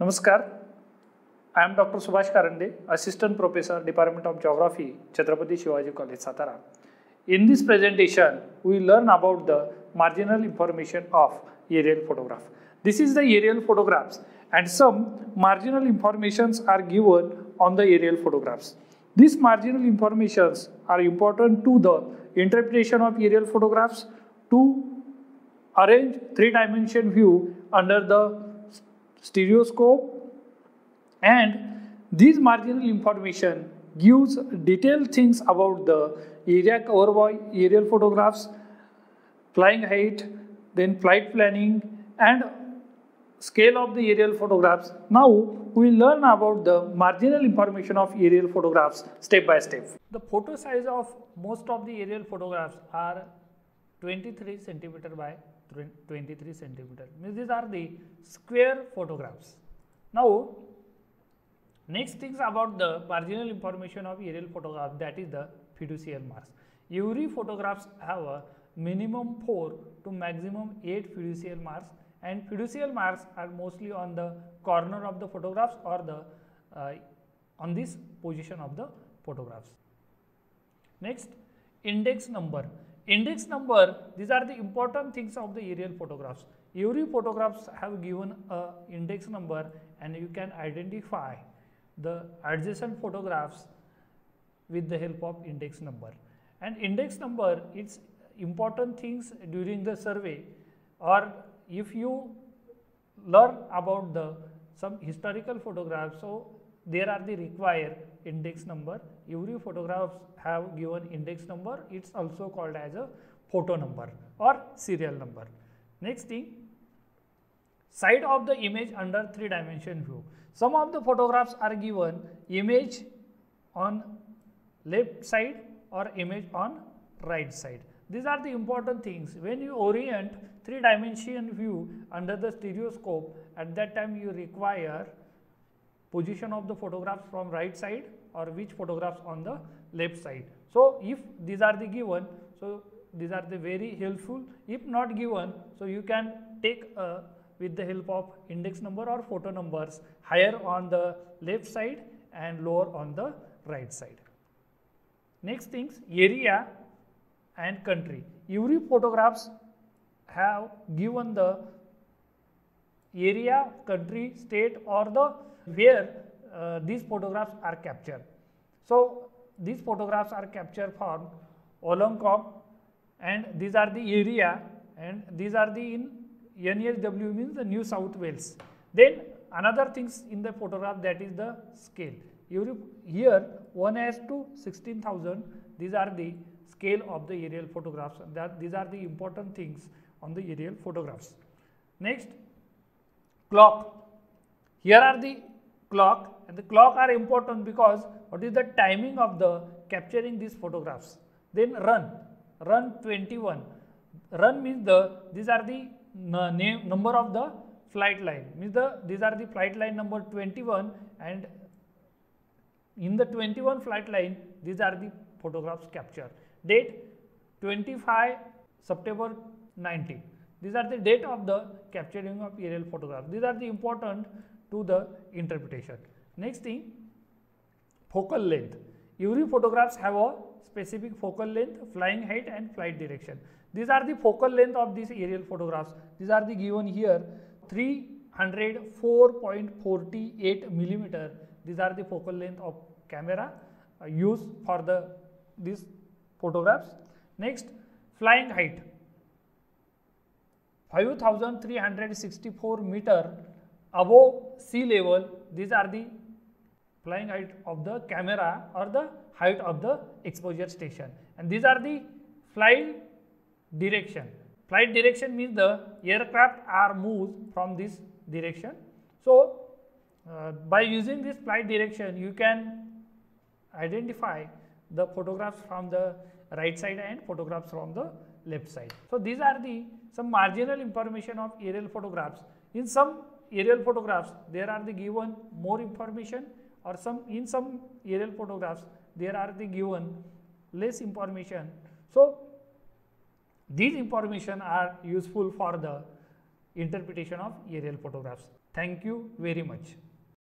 Namaskar. I am Dr. Subhash Karande, Assistant Professor, Department of Geography, Chhatrapati Shivaji College, Satara. In this presentation, we learn about the marginal information of aerial photograph. This is the aerial photographs and some marginal informations are given on the aerial photographs. These marginal informations are important to the interpretation of aerial photographs to arrange three-dimension view under the stereoscope and this marginal information gives detailed things about the area covered by aerial photographs, flying height, then flight planning and scale of the aerial photographs. Now we learn about the marginal information of aerial photographs step by step. The photo size of most of the aerial photographs are 23 centimeter by 23 centimeter. Means these are the square photographs. Now next things about the marginal information of aerial photograph that is the fiducial marks. Every photographs have a minimum 4 to maximum 8 fiducial marks and fiducial marks are mostly on the corner of the photographs or the uh, on this position of the photographs. Next index number. Index number these are the important things of the aerial photographs. Every photographs have given a index number and you can identify the adjacent photographs with the help of index number. And index number it's important things during the survey or if you learn about the some historical photographs so there are the required index number. Every photographs have given index number. It's also called as a photo number or serial number. Next thing side of the image under three dimension view. Some of the photographs are given image on left side or image on right side. These are the important things. When you orient three dimension view under the stereoscope, at that time you require position of the photographs from right side or which photographs on the left side. So, if these are the given, so these are the very helpful. If not given, so you can take uh, with the help of index number or photo numbers higher on the left side and lower on the right side. Next things area and country. Every photographs have given the area, country, state or the where uh, these photographs are captured. So, these photographs are captured from Wollongong and these are the area and these are the in NSW means the New South Wales. Then another things in the photograph that is the scale. Here 1 has to 16,000 these are the scale of the aerial photographs that these are the important things on the aerial photographs. Next clock. Here are the clock and the clock are important because what is the timing of the capturing these photographs. Then run, run 21. Run means the these are the name number of the flight line means the these are the flight line number 21 and in the 21 flight line these are the photographs captured date 25 September 19. These are the date of the capturing of aerial photograph. These are the important to the interpretation. Next thing, focal length. Every photographs have a specific focal length, flying height and flight direction. These are the focal length of these aerial photographs. These are the given here 304.48 millimeter. These are the focal length of camera uh, used for the this photographs. Next, flying height 5364 meter above sea level. These are the flying height of the camera or the height of the exposure station. And these are the flight direction. Flight direction means the aircraft are moved from this direction. So, uh, by using this flight direction, you can identify the photographs from the right side and photographs from the left side. So, these are the some marginal information of aerial photographs. In some aerial photographs, there are the given more information or some in some aerial photographs, there are the given less information. So, these information are useful for the interpretation of aerial photographs. Thank you very much.